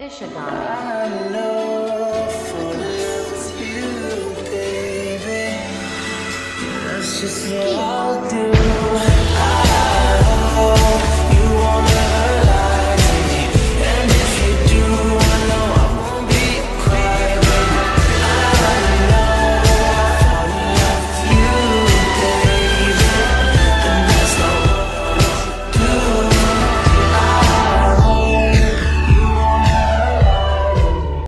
Ishigami. I know for you, baby. That's just what I'll do.